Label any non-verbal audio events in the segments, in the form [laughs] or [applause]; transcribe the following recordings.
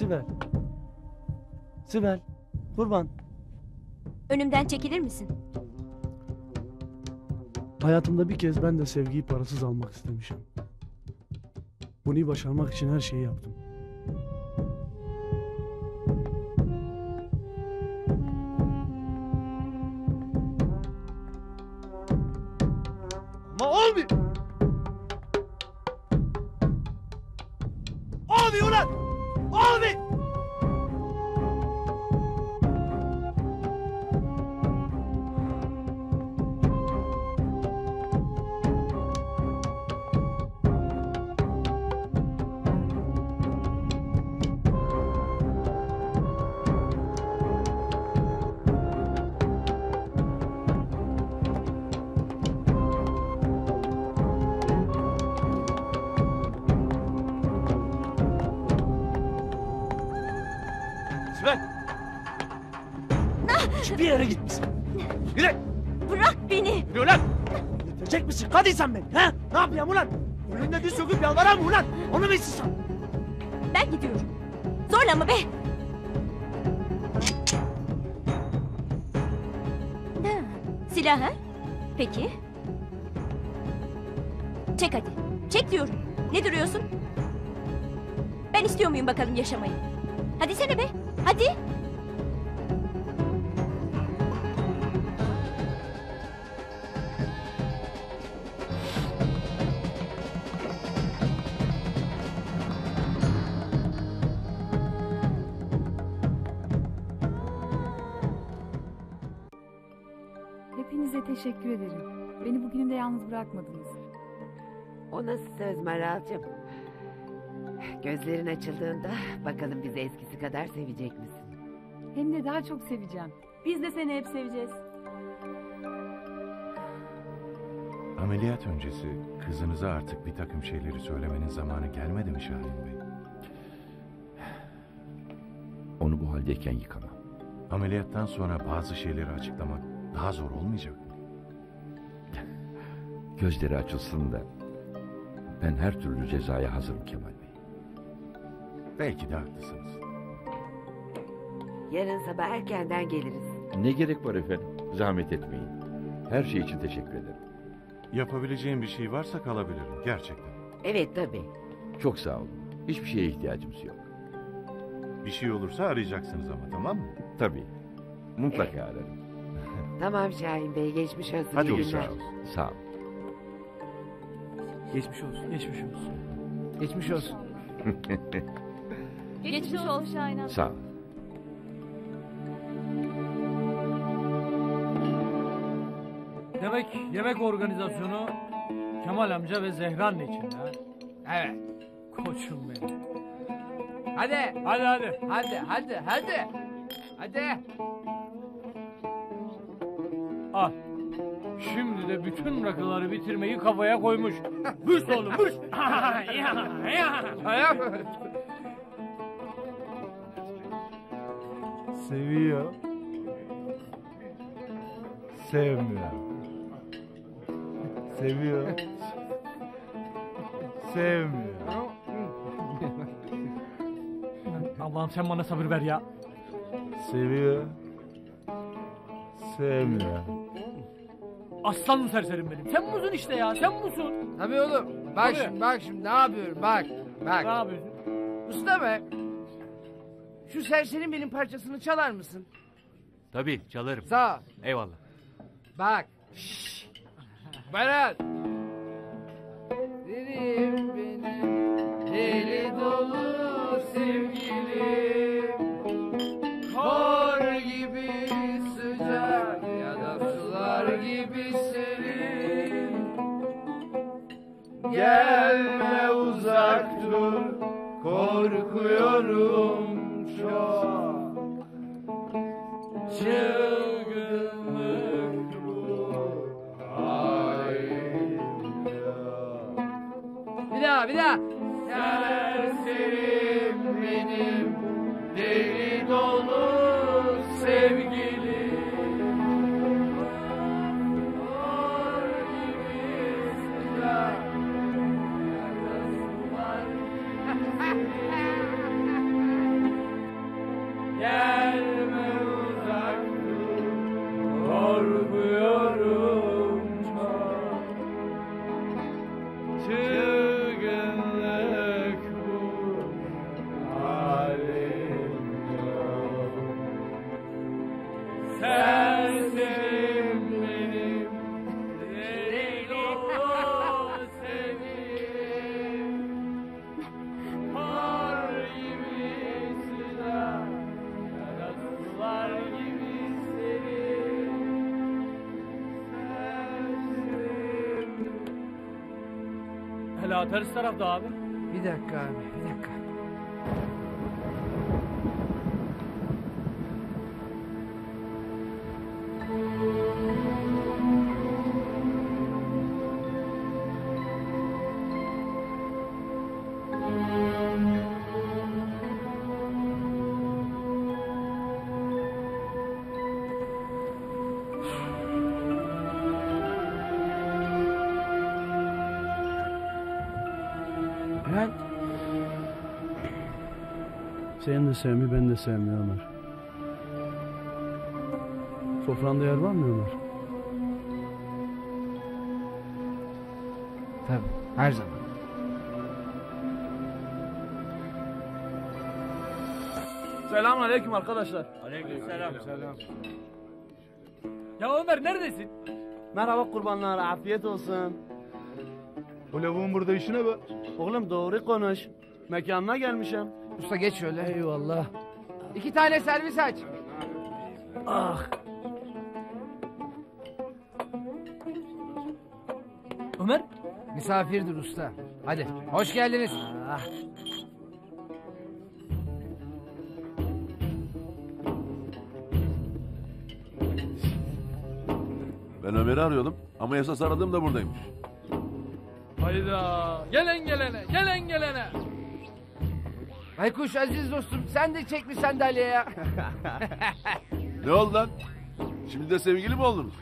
Sibel. Sibel. Kurban. Önümden çekilir misin? Hayatımda bir kez ben de sevgiyi parasız almak istemişim. Bunu başarmak için her şeyi yaptım. Kadıysan beni? He? Ne yapayım ulan? Önünde diz söküp yalvaran mı ulan? Onu mu istiyorsun? Teşekkür ederim. Beni bugünümde yalnız bırakmadınız. O nasıl söz Maral'cığım? Gözlerin açıldığında bakalım bizi eskisi kadar sevecek misin? Hem de daha çok seveceğim. Biz de seni hep seveceğiz. Ameliyat öncesi kızınıza artık bir takım şeyleri söylemenin zamanı gelmedi mi Şahin Bey? Onu bu haldeyken yıkamam. Ameliyattan sonra bazı şeyleri açıklamak daha zor olmayacak? Gözleri açılsın da ben her türlü cezaya hazırım Kemal Bey. Belki de haklısınız. Yarın sabah erkenden geliriz. Ne gerek var efendim? Zahmet etmeyin. Her şey için teşekkür ederim. Yapabileceğim bir şey varsa kalabilirim gerçekten. Evet tabii. Çok sağ olun. Hiçbir şeye ihtiyacımız yok. Bir şey olursa arayacaksınız ama tamam mı? Tabii. Mutlaka ararım. Tamam Şahin Bey geçmiş olsun. Hadi iyi Çok günler. sağ olun. Sağ olun. Geçmiş olsun, geçmiş olsun. Geçmiş olsun. [laughs] Geçmiş olsun Şahin Sağ olun. Demek yemek organizasyonu Kemal amca ve Zehran için ha? Evet. Koçum benim. Hadi, Hadi hadi. hadi, hadi, hadi. Hadi. Al. Şimdi de bütün rakıları bitirmeyi kafaya koymuş. Hüs oğlum hüs. [laughs] Ya, ya. Ayak. Seviyor. Sevmiyor. Seviyor. Sevmiyor. Allah'ım sen bana sabır ver ya. Seviyor. Sevmiyor. Aslan serserim benim. Sen musun işte ya sen musun? Tabii oğlum. Bak Tabii. şimdi, bak şimdi ne yapıyorum, bak. Ne Bak. yapıyorsun? Usta be. Şu serserinin benim parçasını çalar mısın? Tabii çalarım. Sağ ol. Eyvallah. Bak. Şşş. Berat. Gelme uzak dur korkuyorum çok. Çılgınlık bu Bir daha bir daha. Serserim benim deli dolu Atarız tarafta abi. Bir dakika abi bir dakika. Seni de sevmi ben de sevmiyor Ömer. Sofranda yer var mı Ömer? Tabii her zaman. Selamun aleyküm arkadaşlar. Aleykümselam. Ya Ömer neredesin? Merhaba kurbanlar, afiyet olsun. Bu lavuğun burada işi ne be? Oğlum doğru konuş. Mekanına gelmişim. Usta geç şöyle. Eyvallah. İki tane servis aç. Ah, Ömer? Misafirdir usta. Hadi hoş geldiniz. Ben Ömer'i arıyordum ama esas aradığım da buradaymış. Hayda. Gelen gelene, gelen gelene. Baykuş aziz dostum sen de çek bir sandalye ya. [laughs] Ne oldu lan? Şimdi de sevgili mi oldunuz? [laughs]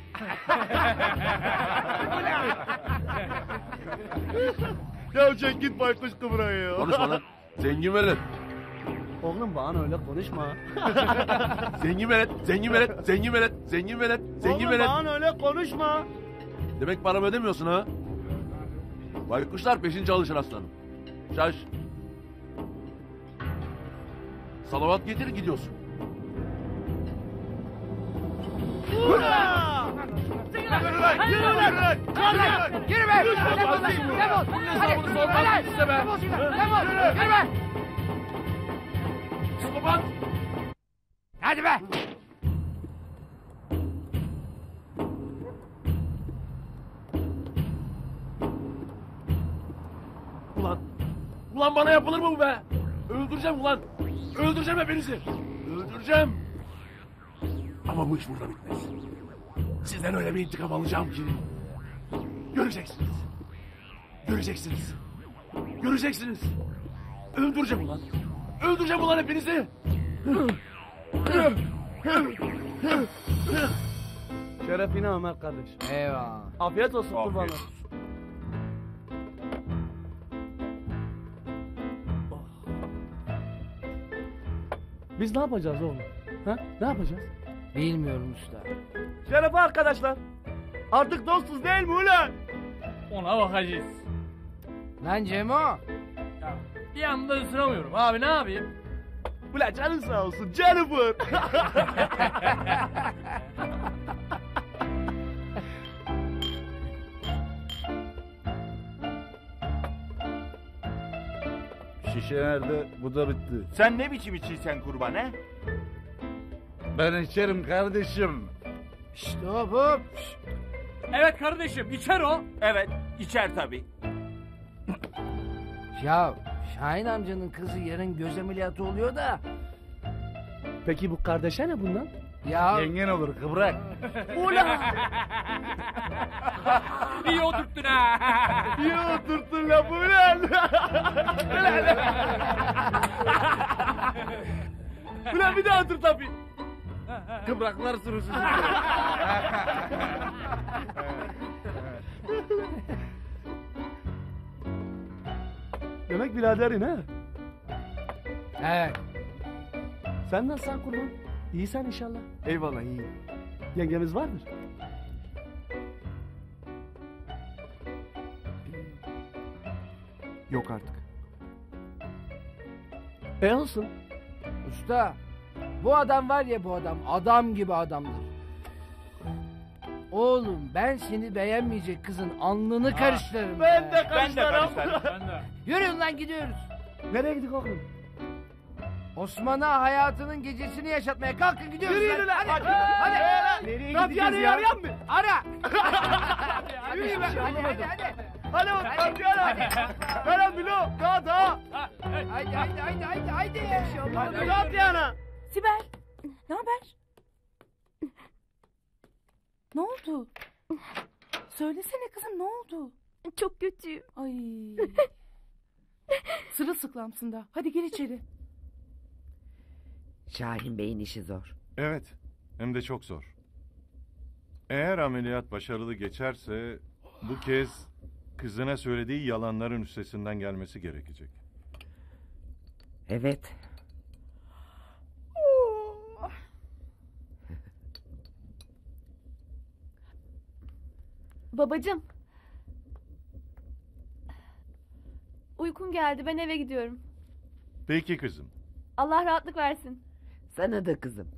Ya çek git baykuş kıvrayı ya. Konuşma lan. Zengin velet. oğlum bana öyle konuşma. [laughs] Zengin velet. Zengin velet. Zengin velet. Zengin velet. Zengin oğlum velet. bana öyle konuşma. Demek paramı ödemiyorsun ha? Baykuşlar peşin çalışır aslanım. Şaş. Salavat getir gidiyorsun. Yürü be. Defol be. Hadi be. Ulan! Ulan bana yapılır mı bu be? Öldüreceğim ulan! Öldüreceğim hepinizi! Öldüreceğim! Ama bu iş burada bitmez. Sizden öyle bir intikam alacağım ki... Göreceksiniz. Göreceksiniz. Göreceksiniz. Öldüreceğim ulan. Öldüreceğim ulan hepinizi. Şerefine Ömer kardeş. Eyvallah. Afiyet olsun kurbanlar. Biz ne yapacağız oğlum? Ha? Ne yapacağız? Bilmiyorum usta. Şerefe arkadaşlar. Artık dostuz değil mi ulan? Ona bakacağız. Lan Cemo. Ya, bir anda ısıramıyorum abi ne yapayım? Ulan canın sağ olsun Jennifer. [laughs] Şişe nerede? Bu da bitti. Sen ne biçim içiysen kurban he? Ben içerim kardeşim. Şşt hop hop. Evet kardeşim içer o. Evet, içer tabii. Ya Şahin amcanın kızı yarın göz ameliyatı oluyor da. Peki bu kardeşe ne bundan? Ya Yengen olur kıvrak. [laughs] İyi oturttun ha. İyi oturttun lafı ulan. ulan bir daha otur tabii. Kıvraklar sürüsü. Demek biraderin ha? evet. Sen nasılsın kurban? İyisen inşallah. Eyvallah iyi. Yengemiz vardır. Yok artık. E olsun. Usta bu adam var ya bu adam adam gibi adamdır. Oğlum ben seni beğenmeyecek kızın alnını karıştırırım. Ben be. de de karışlarım. karışlarım. Ben de. [laughs] Yürüyün lan gidiyoruz. Nereye gidiyor oğlum? Osman'a hayatının gecesini yaşatmaya kalkın gidiyoruz. Yürüyün lan. Hadi. Hadi. Nereye gideceğiz ya? Arayan mı? Ara. Yürüyün be. Hadi hadi hadi. Hadi bak. Hadi hadi. Hadi Bilo. Daha daha. Haydi haydi haydi haydi haydi. Hadi rahat yana. Sibel, ne haber? Ne oldu? Söylesene kızım ne oldu? Çok kötüyüm. Ay. [laughs] Sırılsıklamsın da. Hadi gir içeri. Şahin Bey'in işi zor. Evet, hem de çok zor. Eğer ameliyat başarılı geçerse bu kez kızına söylediği yalanların üstesinden gelmesi gerekecek. Evet. [laughs] Babacım. Uykum geldi ben eve gidiyorum. Peki kızım. Allah rahatlık versin. Sana da kızım.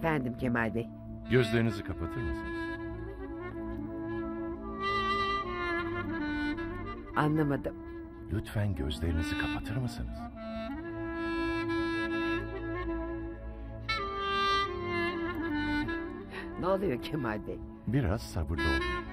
Efendim Kemal Bey. gözlerinizi kapatır mısınız? Anlamadım. Lütfen gözlerinizi kapatır mısınız? Ne oluyor Kemal Bey? Biraz sabırlı olun.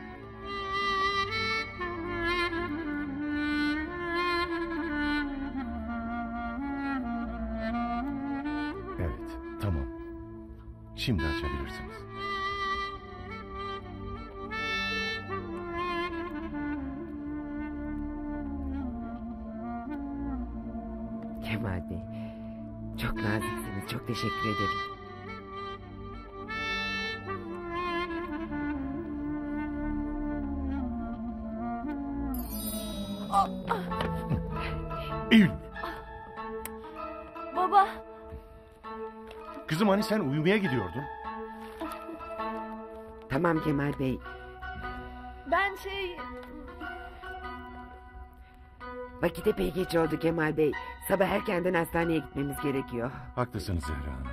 Ederim. [laughs] Eylül, Baba. kızım hani sen uyumaya gidiyordun? Tamam Kemal Bey. Ben şey... Vakit epey geç oldu Kemal Bey. Sabah erkenden hastaneye gitmemiz gerekiyor. Haklısınız Zehra Hanım.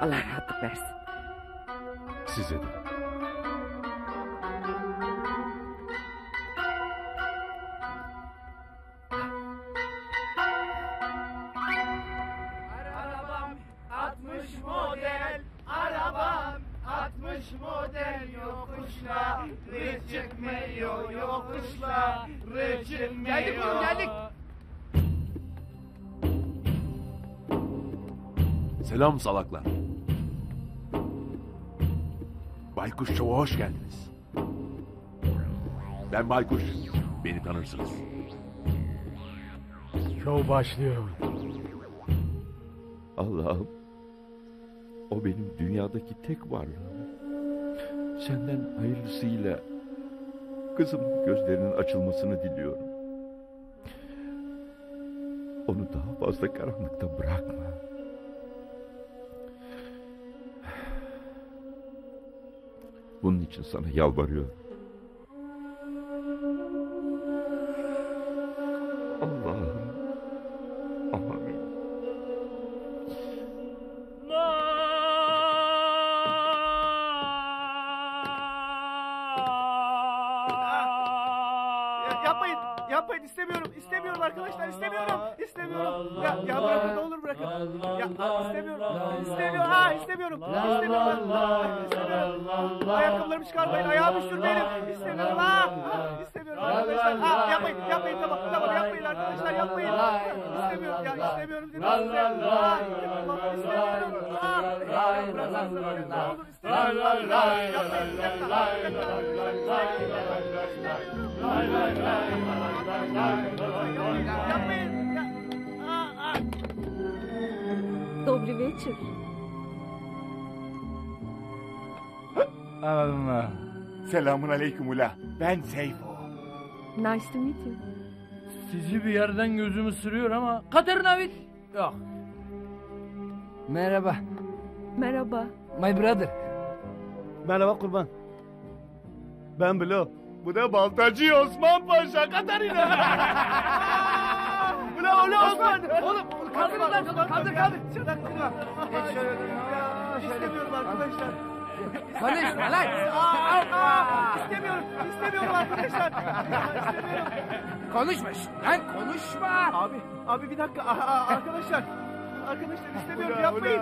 Allah rahatlık versin. Size de. Baykuş Show'a hoş geldiniz. Ben Baykuş. Beni tanırsınız. Şov başlıyor. Allah'ım. O benim dünyadaki tek varlığım. Senden hayırlısıyla kızımın gözlerinin açılmasını diliyorum. Onu daha fazla karanlıkta bırakma. İçin sana yalvarıyorum. Selamun aleyküm ula. Ben Seyfo. Nice to meet you. Sizi bir yerden gözümü sürüyor ama Katerina Witt yok. Merhaba. Merhaba. My brother. Merhaba kurban. Ben Bilo. Bu da baltacı Osman Paşa Katarina. [laughs] Ulan ulan Osman. Oğlum kaldır lan kaldır kaldır. Şuradan kurban. Geç şöyle. İstemiyorum arkadaşlar. Konuşma lan. Aa, aa, İstemiyorum. İstemiyorum arkadaşlar. İstemiyorum. Konuşma lan konuşma. Abi, abi bir dakika. Aa, aa, arkadaşlar. Arkadaşlar istemiyorum yapmayın.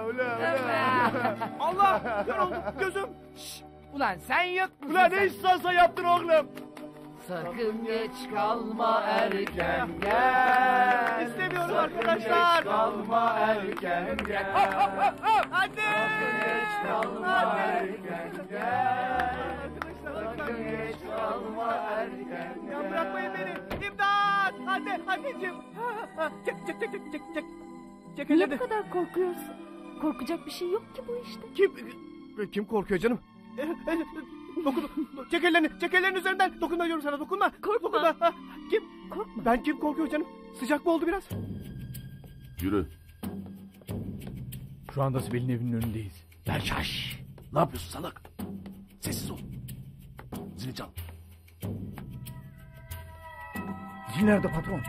Allah! Kör oldum gözüm. Ulan sen yok musun? Ulan sen? ne istersen yaptın oğlum. Sakın geç kalma erken gel. İstemiyorum arkadaşlar. kalma erken gel. Hop hop hop hop. Anne! geç kalma erken gel. Arkadaşlar geç kalma erken Ya bırakmayın beni. İmdat! Anne, anneciğim. Çek, çek, çek, çek, çek, çek. Çek Niye bu kadar korkuyorsun? Korkacak bir şey yok ki bu işte. Kim, kim korkuyor canım? [laughs] Dokun, çek ellerini, çek ellerini üzerinden. Dokunma diyorum sana, dokunma. Korkma. Dokunma. Ha, Kim? Korkma. Ben kim korkuyor canım? Sıcak mı oldu biraz? Yürü. Şu anda Sibel'in evinin önündeyiz. Berkaş. Ne yapıyorsun salak? Sessiz ol. Zili çal. Zil nerede patron?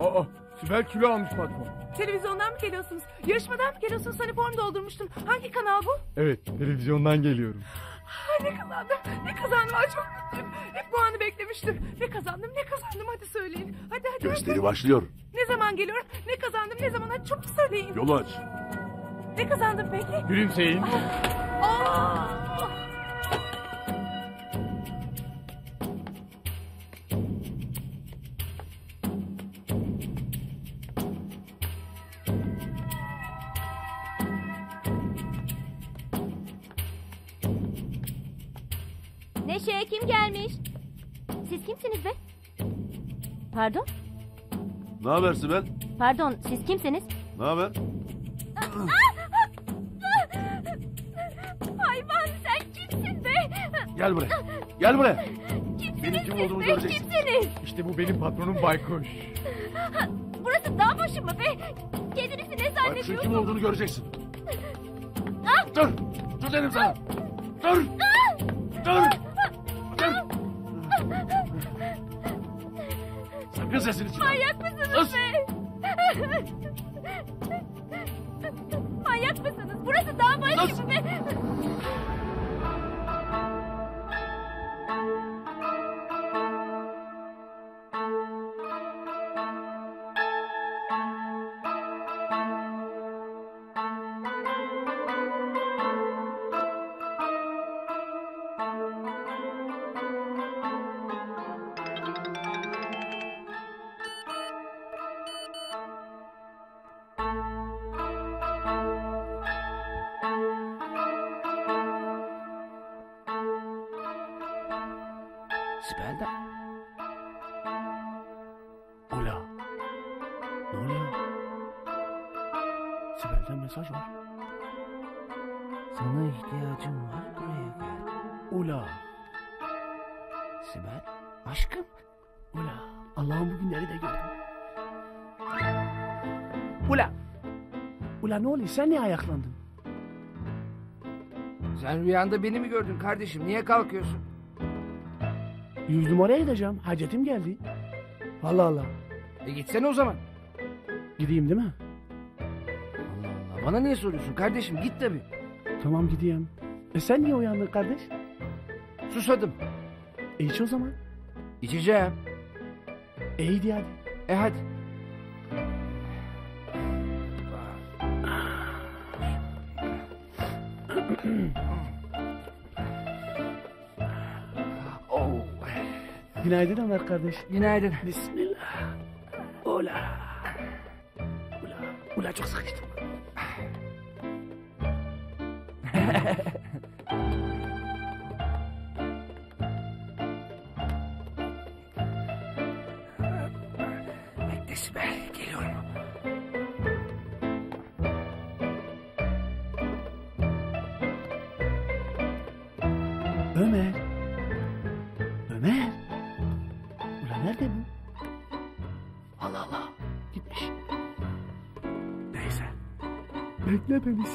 Aa, Sibel kilo almış patron. Televizyondan mı geliyorsunuz? Yarışmadan mı geliyorsunuz? Hani form doldurmuştum. Hangi kanal bu? Evet, televizyondan geliyorum. Ay ne kazandım. Ne kazandım. Ay çok mutluyum. Hep bu anı beklemiştim. Ne kazandım ne kazandım hadi söyleyin. Hadi hadi. Gösteri hadi. başlıyor. Ne zaman geliyorum? Ne kazandım ne zaman? Hadi çabuk söyleyin. Yolu aç. Ne kazandım peki? Gülümseyin. Aa! Ne haber Sibel? Pardon siz kimsiniz? Ne haber? Hayvan sen kimsin be? Gel buraya. Gel buraya. Kimsiniz Benim kim siz olduğumu be? göreceksin. Kimsiniz? İşte bu benim patronum Baykuş. Burası dağ başı mı be? Kendinizi ne Bak şu zannediyorsunuz? kim olduğunu göreceksin. Ah! Dur. Dur dedim sana. Sana ihtiyacım var buraya gel. Ula. Sibel aşkım. Ula. Allah'ım bugün nerede gördüm? Ula. Ula ne oluyor? Sen niye ayaklandın? Sen rüyanda beni mi gördün kardeşim? Niye kalkıyorsun? Yüz numaraya gideceğim. Hacetim geldi. Allah Allah. E gitsene o zaman. Gideyim değil mi? Allah Allah. Bana niye soruyorsun kardeşim? Git tabii. Tamam gideyim. E sen niye uyandın kardeş? Susadım. E iç o zaman. İçeceğim. E iyi hadi. E hadi. oh. [clears throat] Günaydın Ömer kardeş. Günaydın. Bismillah. Ula. Ula. Ula çok sıkıştım. Bekle beni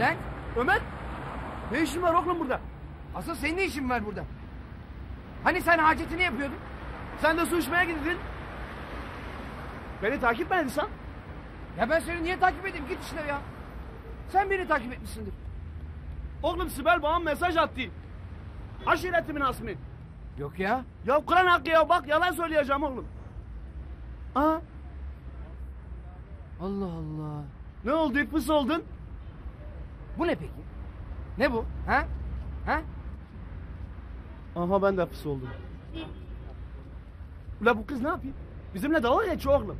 Lan Ömer. Ne işin var oğlum burada? asıl senin ne işin var burada? Hani sen hacetini yapıyordun? Sen de su içmeye gidin. Beni takip mi ediyorsun? Ya ben seni niye takip edeyim? Git işte ya. Sen beni takip etmişsindir. Oğlum Sibel bana mesaj attı. Aşiretimin asmi. Yok ya. Ya Kur'an hakkı ya bak yalan söyleyeceğim oğlum. Aa Allah Allah. ne oldu fıs oldun? Bu ne peki? Ne bu? Ha? Ha? Aha ben de fıs oldum. Ula bu kız ne yapıyor? Bizimle dalga geçiyor oğlum.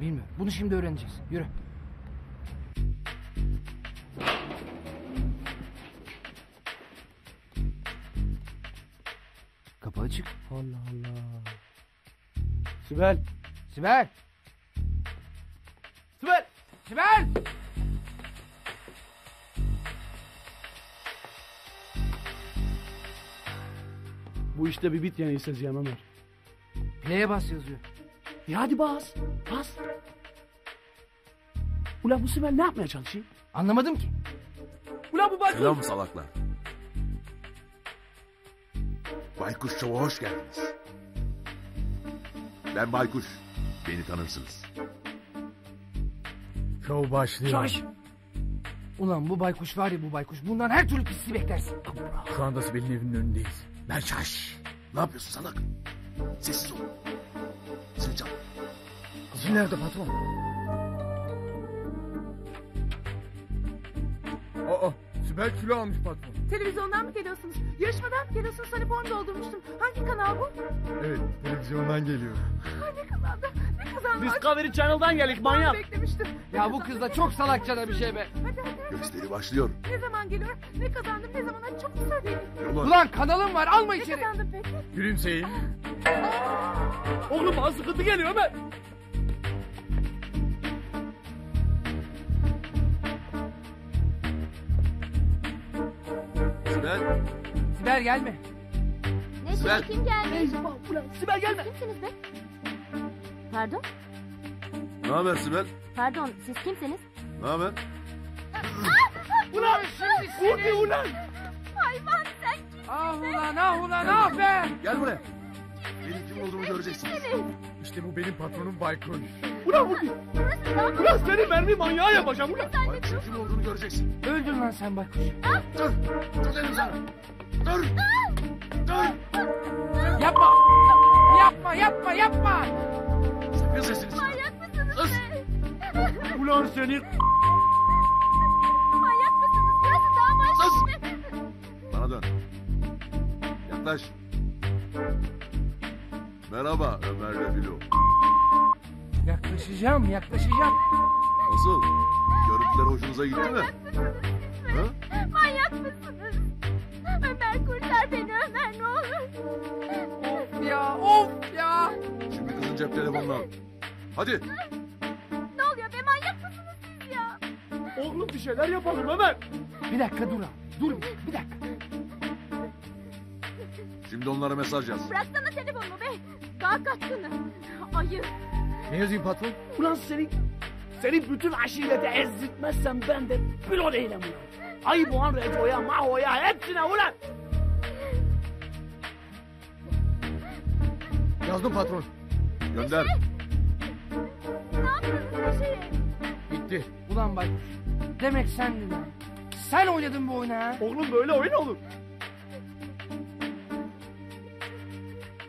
Bilmiyorum. Bunu şimdi öğreneceğiz. Yürü. Kapı açık. Allah Allah. Sibel. Sibel! Sibel. Sibel! Bu işte bir bit yeni sezeceğim Ömer. Neye bas yazıyor? Ya hadi bas. Bas. Ula bu Sibel ne yapmaya çalışıyor? Anlamadım ki. Ula bu bak. Selam salaklar. Baykuş Şov'a hoş geldiniz. Ben Baykuş. Beni tanırsınız. Şov başlıyor. Şaş. Ulan bu baykuş var ya bu baykuş. Bundan her türlü pisliği beklersin. Şu anda Sibel'in evinin önündeyiz. Ben Şaş. Ne yapıyorsun salak? Sessiz ol. Çal. Zil nerede patron? Aa, Sibel kilo almış patron. Televizyondan mı geliyorsunuz? Yarışmadan mı geliyorsunuz? Hani form doldurmuştum. Hangi kanal bu? Evet, televizyondan geliyor. Ha, ne kazandı? Discovery Channel'dan geldik manyak. Beklemiştim. Ya bu kız da çok salakça da bir şey be. Hadi hadi. Gösteri başlıyor. Ne zaman geliyor? Ne kazandım? Ne zaman? Hadi çabuk söyleyin. Yola. Ulan kanalım var alma Ne içeri. kazandım peki? Gülümseyin. Oğlum bana sıkıntı geliyor Ömer. Sibel. Sibel gelme. Ne Sibel. kim gelmiş? Ulan Sibel gelme. Kimsiniz be? Pardon? Ne haber Sibel? Pardon siz kimsiniz? Ne haber? Ulan Vurdu ulan. Hayvan sen Ah ulan ah ulan ah be. Gel buraya. Benim kim olduğumu göreceksin. İşte bu benim patronum Baykuş. Ulan vurdu. Ulan seni mermi manyağı yapacağım ulan. Baykuş'un kim olduğunu göreceksin. Öldür lan sen baykuş. Dur. Dur dedim sana. Dur. Dur. Yapma. Yapma yapma yapma. Sakın sesini manyak mısınız Sus. be? Ulan seni. Manyak mısınız? Burası daha manyak Sus. Bana dön. Yaklaş. Merhaba Ömer'le Bilo. Yaklaşacağım yaklaşacağım. Nasıl? Görüntüler hoşunuza gitti mi? Ha? Manyak mısınız? Ömer kurtar beni Ömer Kızın cep telefonunu. Hadi. Ne oluyor be manyak mısınız siz ya? Oğlum bir şeyler yapalım Ömer. Bir dakika dur abi. Dur bir, bir dakika. Şimdi onlara mesaj yaz. Bıraksana telefonumu be. Daha kaçkını. Ayı. Ne yazayım patron? Ulan seni seni bütün aşirete ezdirtmezsem ben de bilo değilim ulan. Ay Boğan Reco'ya, Maho'ya hepsine ulan. Yazdım patron. Gönder. Ne bir şey? Bitti. Ulan baykuş. Demek sendin ha. Sen oynadın bu oyunu ha. Oğlum böyle oyun olur.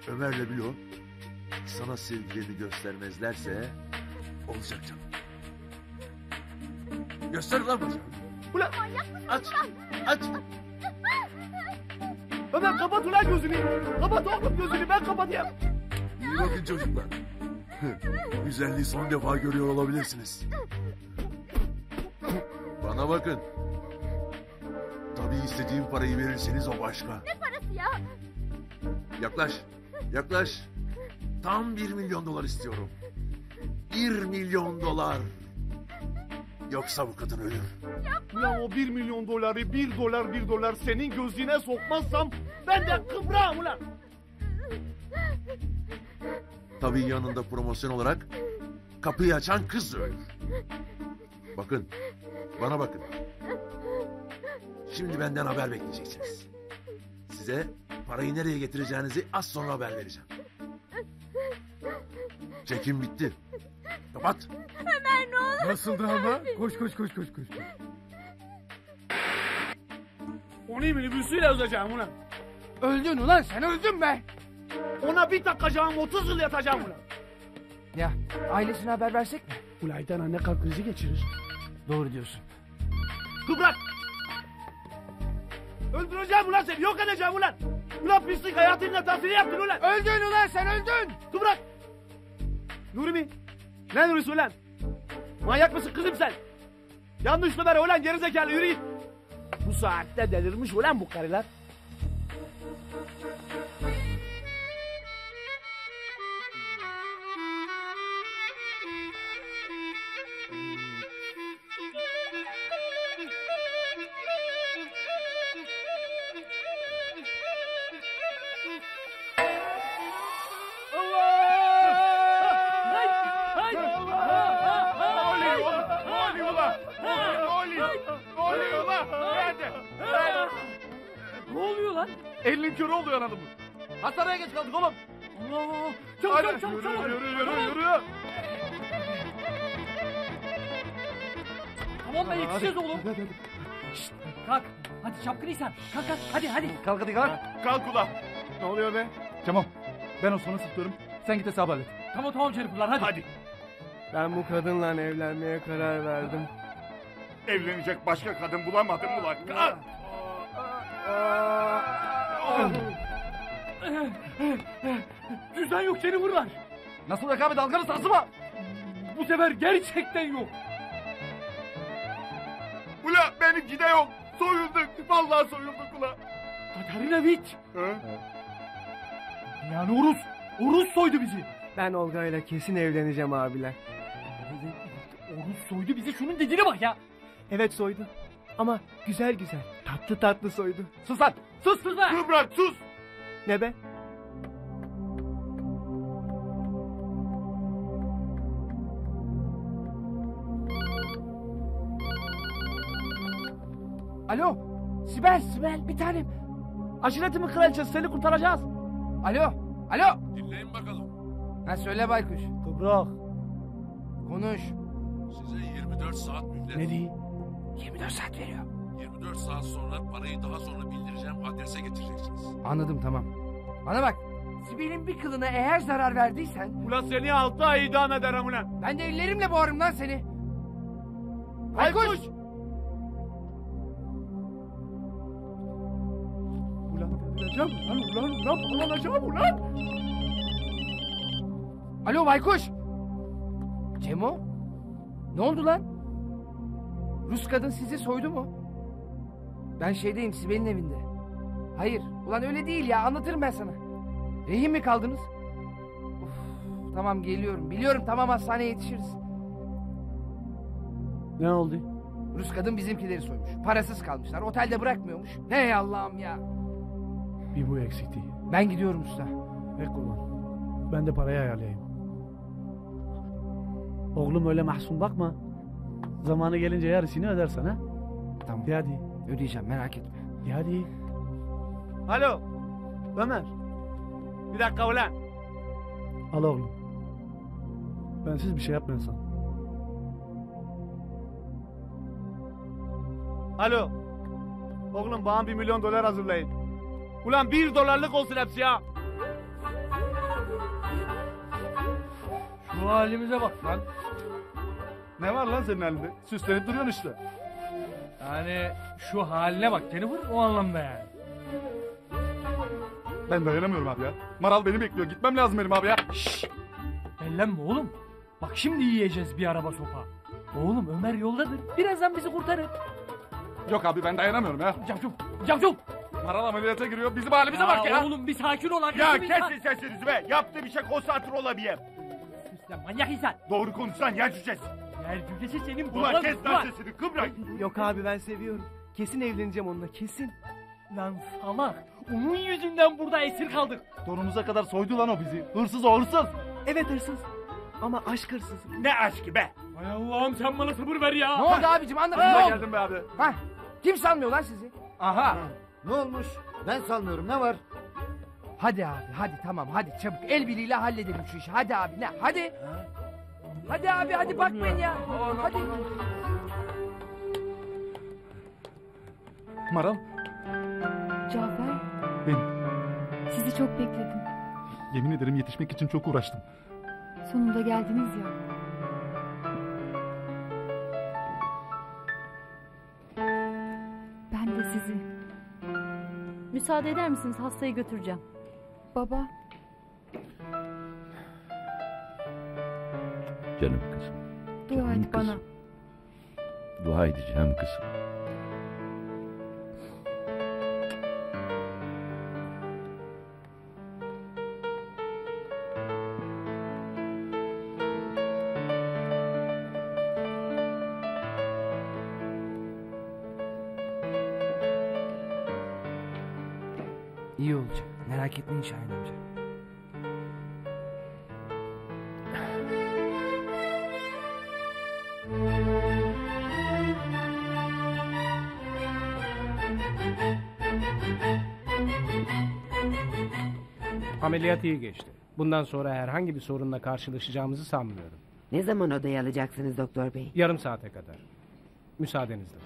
Ömer'le Bilo sana sevgilerini göstermezlerse olacak canım. Göster lan bacağını. Ulan Manyak Aç. ulan? Aç. Ömer kapat ulan gözünü. Kapat oğlum gözünü ben kapatayım. Bakın çocuklar. Güzelliği son defa görüyor olabilirsiniz. Bana bakın. Tabii istediğim parayı verirseniz o başka. Ne parası ya? Yaklaş. Yaklaş. Tam bir milyon dolar istiyorum. Bir milyon dolar. Yoksa bu kadın ölür. Ulan o bir milyon doları bir dolar bir dolar senin gözüne sokmazsam ben de kıvrağım ulan. Tabii yanında promosyon olarak kapıyı açan kız da ölür. Bakın. Bana bakın. Şimdi benden haber bekleyeceksiniz. Size parayı nereye getireceğinizi az sonra haber vereceğim. Çekim bitti. Kapat. Ömer ne olur. Nasıldı ama? Koş koş koş koş koş. Onu minibüsüyle uzayacağım ulan. Öldün ulan sen öldün be. Ona bir takacağım 30 yıl yatacağım ulan. Ya ailesine haber versek mi? Ulaydan anne kalp krizi geçirir. Doğru diyorsun. Kıbrak. Öldüreceğim ulan seni yok edeceğim ulan. Ulan pislik hayatının hatasını yaptın ulan. Öldün ulan sen öldün. Kıbrak. Nuri mi? Ne Nuri'si ulan? Manyak mısın kızım sen? Yanlış numara ulan gerizekalı yürü git. Bu saatte delirmiş ulan bu karılar. Hadi çapkınıysan. Kalk kalk. Hadi hadi. Kalk hadi kalk. Kalk ulan. Ne oluyor be? Tamam. Ben Osman'ı sıkıyorum. Sen git hesabı hallet. Tamam tamam Cerifler hadi. Hadi. Ben bu kadınla evlenmeye karar verdim. Evlenecek başka kadın bulamadım ulan. Kalk. Cüzdan yok seni vururlar. Nasıl dalganın sırası mı? Bu sefer gerçekten yok. Ula benimki de yok. Soyulduk. Vallahi soyulduk ula. Katarina Witt. Yani Urus. Urus soydu bizi. Ben Olga ile kesin evleneceğim abiler. Urus soydu bizi şunun dediğine bak ya. Evet soydu. Ama güzel güzel. Tatlı tatlı soydu. Sus lan. Sus sus lan. Kıbrak sus. Ne be? Alo. Sibel, Sibel bir tanem. Aşiretimin kraliçesi seni kurtaracağız. Alo. Alo. Dinleyin bakalım. Ha söyle baykuş. Kıbrak. Konuş. Size 24 saat mühlet. Ne diyeyim? 24 saat veriyor. 24 saat sonra parayı daha sonra bildireceğim adrese getireceksiniz. Anladım tamam. Bana bak. Sibel'in bir kılına eğer zarar verdiysen Ulan seni altı ay idam ederim ulan. ben de ellerimle boğarım lan seni. Baykuş. Ulan delireceğim ulan ulan ulan bağlanacağım ulan. Alo baykuş. Cemo? Ne oldu lan? Rus kadın sizi soydu mu? Ben şeydeyim Sibel'in evinde. Hayır. Ulan öyle değil ya anlatırım ben sana. Rehin mi kaldınız? Of, tamam geliyorum. Biliyorum tamam hastaneye yetişiriz. Ne oldu? Rus kadın bizimkileri soymuş. Parasız kalmışlar. Otelde bırakmıyormuş. Hey Allah'ım ya. Bir bu eksikti. Ben gidiyorum usta. Ek ulan. Ben de parayı ayarlayayım. Oğlum öyle mahzun bakma. Zamanı gelince yarısını ödersen ha. Tamam. De hadi. Ödeyeceğim merak etme. De hadi. Alo. Ömer. Bir dakika ulan. Al oğlum. Bensiz bir şey yapmıyorsan. Alo. Oğlum bana bir milyon dolar hazırlayın. Ulan bir dolarlık olsun hepsi ya. Şu halimize bak lan. Ne var lan senin elinde? Süslenip duruyorsun işte. Yani şu haline bak Jennifer o anlamda yani. Ben dayanamıyorum abi ya. Maral beni bekliyor. Gitmem lazım benim abi ya. Şşş! Bellenme oğlum. Bak şimdi yiyeceğiz bir araba sopa. Oğlum Ömer yoldadır. Birazdan bizi kurtarır. Yok abi ben dayanamıyorum ya. Cavcum! Cavcum! Maral ameliyata giriyor. Bizim halimize bak ya. Oğlum bir sakin ol. Ya arkadaşım, kesin sesinizi be. Yaptığı bir şey konsantre olamayayım. Sus lan manyak insan. Doğru konuşsan yer cücesi. Yer cücesi senin Ulan baban. kes lan sesini kıbrak. Yok abi ben seviyorum. Kesin evleneceğim onunla kesin. Lan salak. Onun yüzünden burada esir kaldık. Donumuza kadar soydu lan o bizi. Hırsız o hırsız. Evet hırsız. Ama aşk hırsızı. Ne aşkı be. Hay Allah'ım sen bana sabır ver ya. Ne oldu abicim anlatın ne oldu? geldim be abi. Hah, kim sanmıyor lan sizi? Aha. Ne olmuş? Ben salmıyorum. Ne var? Hadi abi hadi tamam hadi çabuk el birliğiyle halledelim şu işi. Hadi abi ne hadi. Hadi abi hadi bakmayın ya. Hadi. Maral Cafer, benim. sizi çok bekledim. Yemin ederim yetişmek için çok uğraştım. Sonunda geldiniz ya. Ben de sizi. Müsaade eder misiniz? Hastayı götüreceğim. Baba, Canım kızım. dua Canım et bana. kızım. Dua edeceğim kızım. Ameliyat iyi geçti. Bundan sonra herhangi bir sorunla karşılaşacağımızı sanmıyorum. Ne zaman odaya alacaksınız doktor bey? Yarım saate kadar. Müsaadenizle.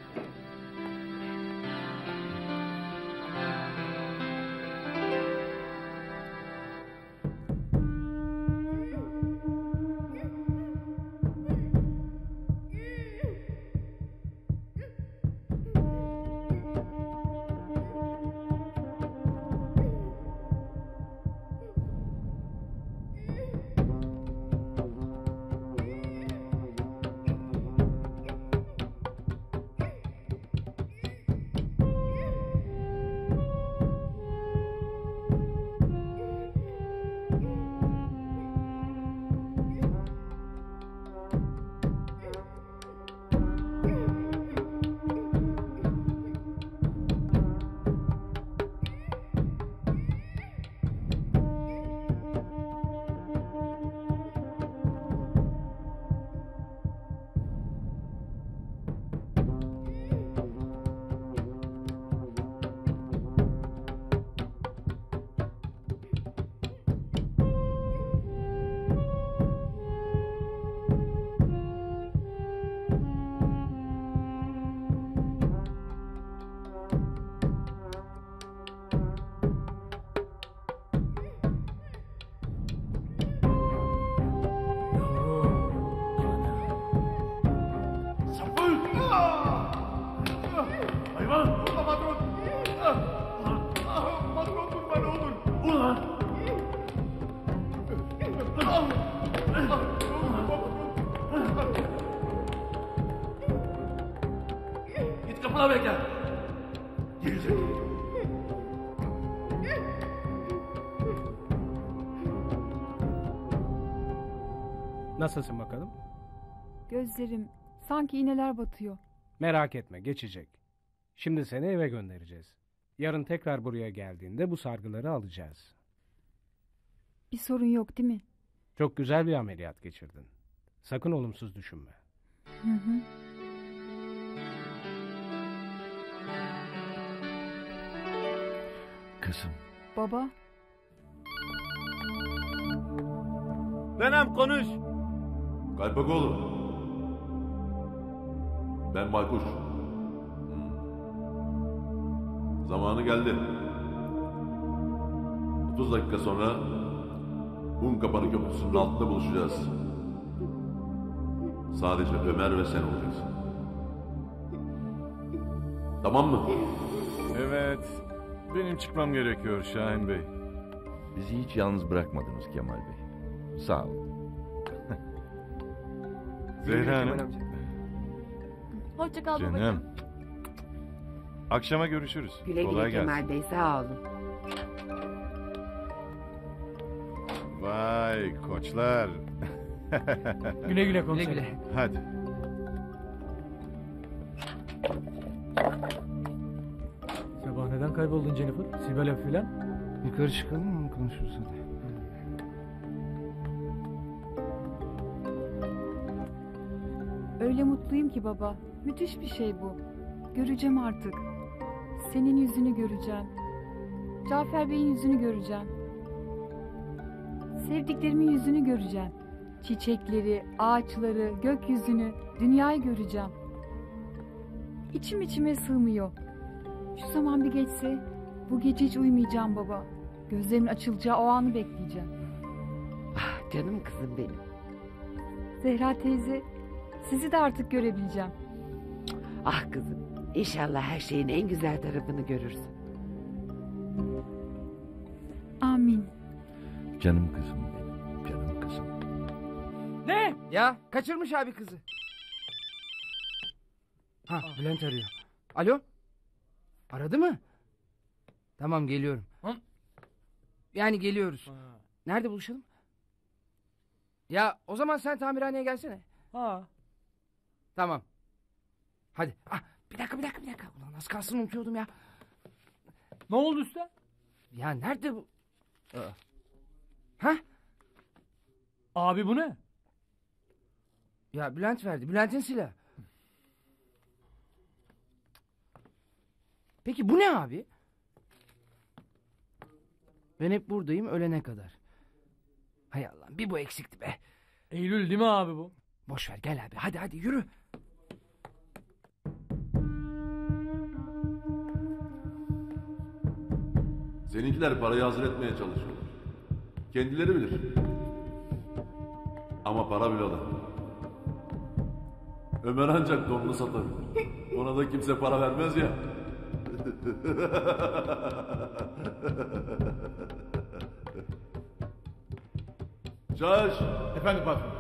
Nasılsın bakalım? Gözlerim, sanki iğneler batıyor. Merak etme, geçecek. Şimdi seni eve göndereceğiz. Yarın tekrar buraya geldiğinde bu sargıları alacağız. Bir sorun yok değil mi? Çok güzel bir ameliyat geçirdin. Sakın olumsuz düşünme. Hı hı. Kızım. Baba, Benem konuş. Kaypakoğlu. Ben Baykuş. Hmm. Zamanı geldi. 30 dakika sonra Un Kapanı Köprüsü'nün altında buluşacağız. Sadece Ömer ve sen olacaksın. Tamam mı? Evet. Benim çıkmam gerekiyor Şahin Bey. Bizi hiç yalnız bırakmadınız Kemal Bey. Sağ olun. Zehra Hanım. Hoşça kal babacığım. Canım. Akşama görüşürüz. Güle güle Kolay gelsin. Kemal Bey sağ olun. Vay koçlar. [laughs] Güle güle komiserim. Güle güle. Hadi. Sabah neden kayboldun Jennifer? Sibel'e filan? Yukarı çıkalım mı konuşuruz hadi. Öyle mutluyum ki baba. Müthiş bir şey bu. Göreceğim artık. Senin yüzünü göreceğim. Cafer Bey'in yüzünü göreceğim. Sevdiklerimin yüzünü göreceğim. Çiçekleri, ağaçları, gökyüzünü, dünyayı göreceğim. İçim içime sığmıyor. Şu zaman bir geçse, bu gece hiç uyumayacağım baba. Gözlerimin açılacağı o anı bekleyeceğim. Ah canım kızım benim. Zehra teyze, sizi de artık görebileceğim. Ah kızım. İnşallah her şeyin en güzel tarafını görürsün. Amin. Canım kızım benim. Canım kızım. Ne? Ya kaçırmış abi kızı. Ha Bülent arıyor. Alo? Aradı mı? Tamam geliyorum. Yani geliyoruz. Nerede buluşalım? Ya o zaman sen tamirhaneye gelsene. Ha. Tamam. Hadi. Ah, bir dakika bir dakika bir dakika. Ulan az kalsın unutuyordum ya. Ne oldu usta? Ya nerede bu? Ha? Abi bu ne? Ya Bülent verdi. Bülent'in silahı. Peki bu ne abi? Ben hep buradayım ölene kadar. Hay Allah bir bu eksikti be. Eylül değil mi abi bu? Boş ver gel abi hadi hadi yürü. Seninkiler parayı hazır etmeye çalışıyorlar. Kendileri bilir. Ama para bir adam. Ömer ancak donunu satabilir. Ona da kimse para vermez ya. Şaş! Efendim patron.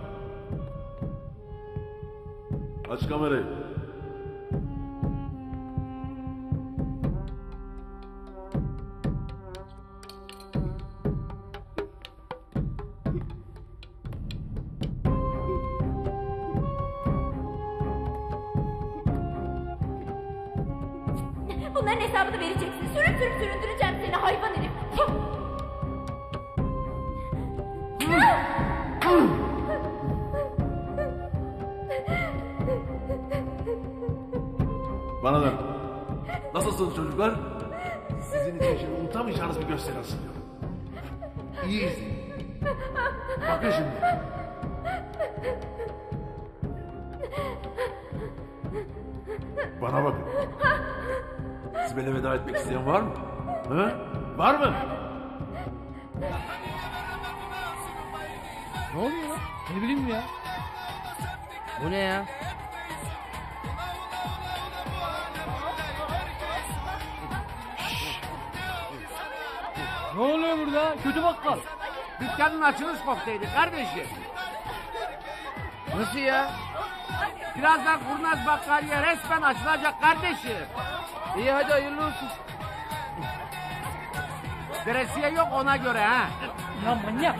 Aç kamerayı. Bana dön. Nasılsınız çocuklar? Sizin için şimdi unutamayacağınız bir gösteri hazırlıyorum. İyi izleyin. Bakın şimdi. Bana bakın. Sibel'e veda etmek isteyen var mı? Hı? Var mı? Ne oluyor ya? Ne bileyim ya? Bu ne ya? Burada? Kötü bakkal. Dükkanın açılış kokteyli kardeşim. Nasıl ya? Birazdan kurnaz bakkaliye resmen açılacak kardeşim. İyi hadi hayırlı olsun. Veresiye yok ona göre ha. Ya manyak.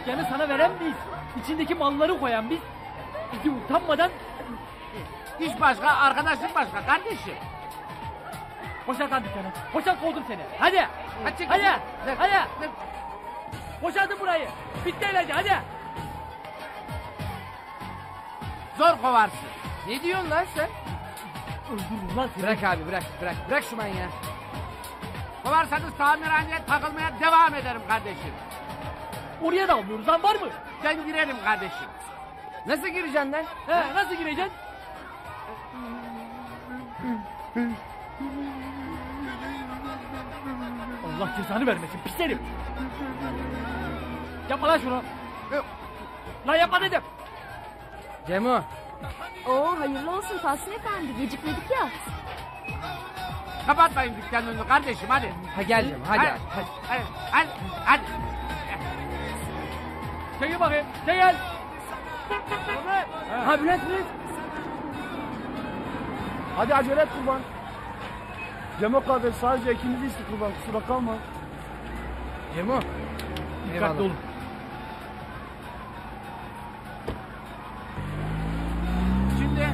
Dükkanı sana veren biz. İçindeki malları koyan biz. Bizi utanmadan İş başka, arkadaşlık başka kardeşim. Boşalt lan dükkanı. Boşalt kovdum seni. Hadi. Hadi. Hadi. Hadi. Boşaltın burayı. Bitti eğlence hadi. Zor kovarsın. Ne diyorsun lan sen? Öldürürüm lan seni. Bırak abi bırak bırak. Bırak şu manyağı. Kovarsanız tamirhaneye takılmaya devam ederim kardeşim. Oraya da almıyoruz lan var mı? Ben girerim kardeşim. Nasıl gireceksin lan? He, nasıl gireceksin? [laughs] Allah cezanı vermesin pis herif. Yapma lan şunu. Lan yapma dedim. Cemo. Oo hayırlı olsun Tahsin Efendi. Gecikmedik ya. Kapatmayın dükkanın önünü kardeşim hadi. Ha gel Cemo hadi. Hadi. hadi. Hadi. Hadi. hadi. Çekil bakayım. Çekil. Ha Bülent Bülent. Hadi acele et kurban. Cemo kardeş sadece ikimizi isti kurban kusura kalma. Cemo. Dikkatli olun. Şimdi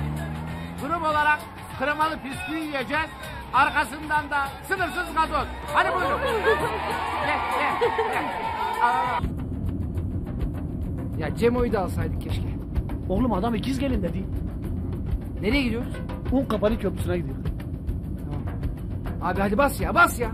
grup olarak kremalı bisküvi yiyeceğiz. Arkasından da sınırsız gazoz. Hadi buyurun. [laughs] gel, gel, gel. Aa. Ya Cemo'yu da alsaydık keşke. Oğlum adam ikiz gelin dedi. Nereye gidiyoruz? Un kapanı köprüsüne gidiyor. Abi hadi bas ya bas ya.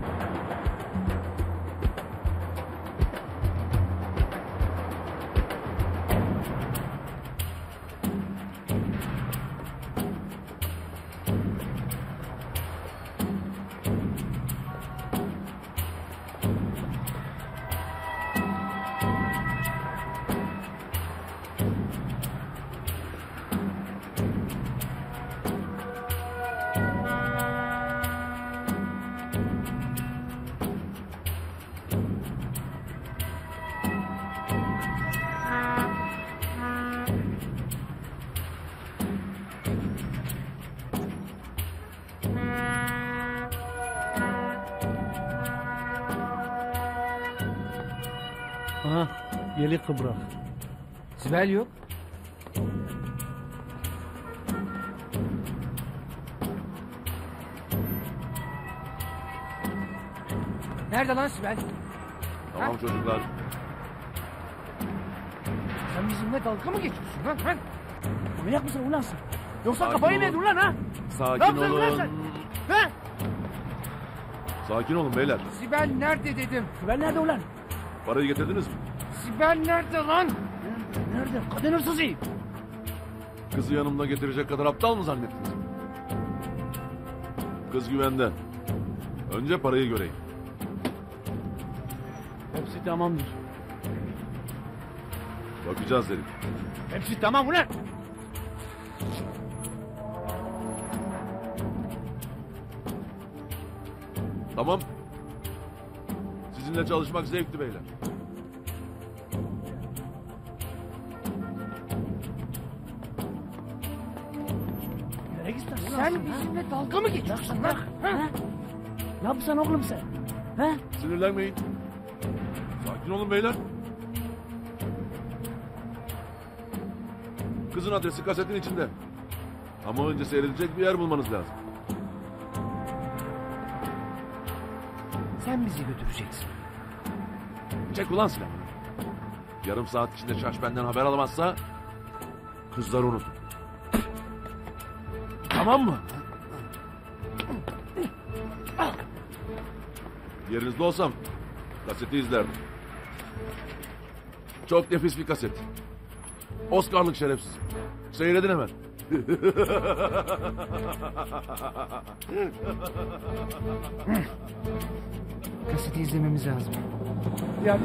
Sibel yok. Nerede lan Sibel? Tamam çocuklar. Sen bizimle dalga mı geçiyorsun lan? Ha? Manyak mısın ulan sen? Yoksa Sakin kafayı mı yedin ulan ha? Sakin olun. sen? He? Sakin olun beyler. Sibel nerede dedim. Sibel nerede ulan? Parayı getirdiniz mi? Sibel nerede lan? Nerede? Kadın hırsızı. Kızı yanımda getirecek kadar aptal mı zannettiniz? Kız güvende. Önce parayı göreyim. Hepsi tamamdır. Bakacağız dedim. Hepsi tamam ulan. Tamam. Sizinle çalışmak zevkli beyler. Bizimle dalga mı geçiyorsun lan? Ha? Ne yapsan oğlum sen? He? Sinirlenmeyin. Sakin olun beyler. Kızın adresi kasetin içinde. Ama önce seyredilecek bir yer bulmanız lazım. Sen bizi götüreceksin. Çek ulan silahını. Yarım saat içinde şaş benden haber alamazsa... ...kızları unutun. Tamam mı? Yerinizde olsam kaseti izlerdim. Çok nefis bir kaset. Oscar'lık şerefsiz. Seyredin hemen. [laughs] Kaseti izlememiz lazım. Ya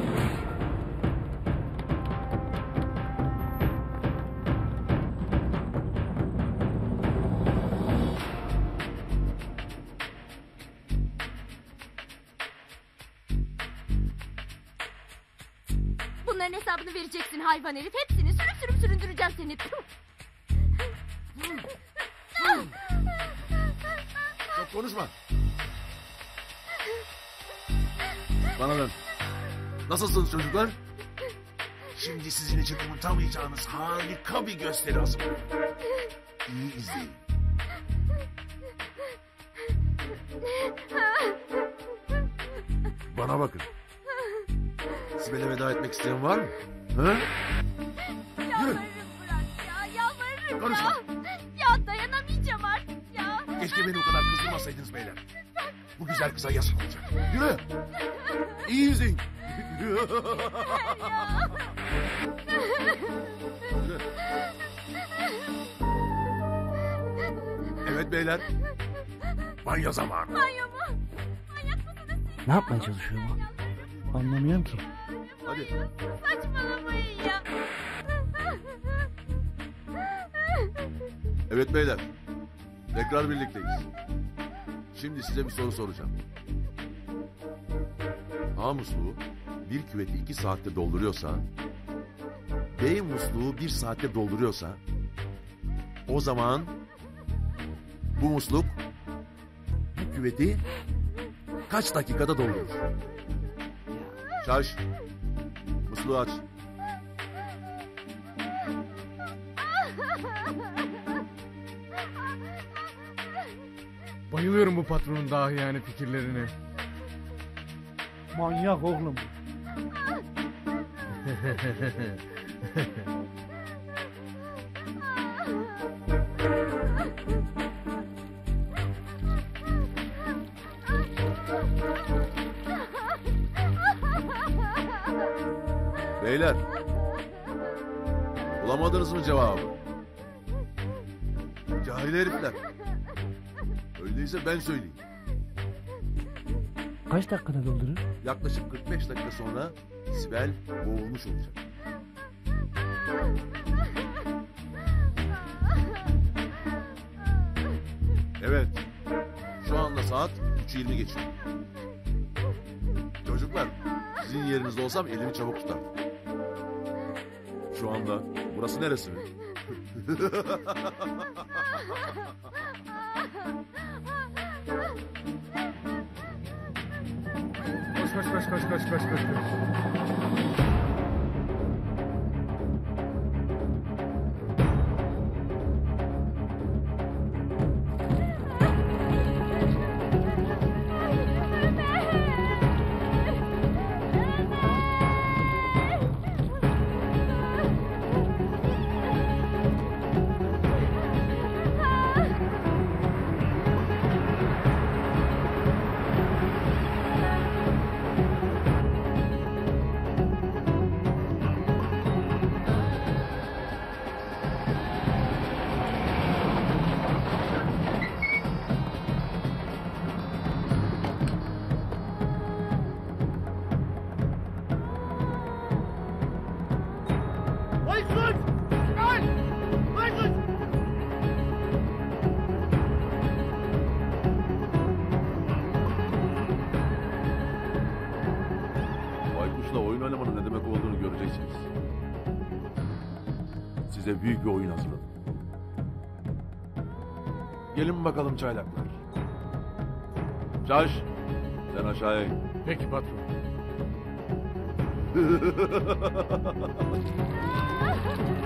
hayvan herif. Hepsini sürüp sürüp süründüreceğim seni. Çok konuşma. Bana dön. Nasılsınız çocuklar? Şimdi sizin için unutamayacağınız harika bir gösteri hazırlıyorum. İyi izleyin. Bana bakın. Sibel'e veda etmek isteyen var mı? Ha? Yürü. Ya yalvarırım Konuşma. ya. Ya dayanamayacağım artık ya. Keşke beni o kadar kızdırmasaydınız beyler. Bu güzel kıza yazık olacak. Yürü. İyi. Yürü. Evet beyler. Banyo zamanı. Banyo mu? ne yapmaya çalışıyor bu? Anlamıyorum ki. Hadi. Saçmalamayın ya. Evet beyler. Tekrar birlikteyiz. Şimdi size bir soru soracağım. A musluğu bir küveti iki saatte dolduruyorsa bey musluğu bir saatte dolduruyorsa o zaman bu musluk bu küveti kaç dakikada doldurur? Şarj. Musluğu aç. Bayılıyorum bu patronun dahi yani fikirlerine. Manyak oğlum. [laughs] Bulamadınız mı cevabı? Cahil herifler. Öyleyse ben söyleyeyim. Kaç dakikada doldurur? Yaklaşık 45 dakika sonra Sibel boğulmuş olacak. Evet. Şu anda saat 3.20 geçiyor. Çocuklar, sizin yerinizde olsam elimi çabuk tutar. Şu anda burası neresi? [laughs] Koş koş koş koş koş koş koş. koş. Size büyük bir oyun hazırladım. Gelin bakalım çaylaklar. Şaş, sen aşağıya in. Peki patron. [laughs]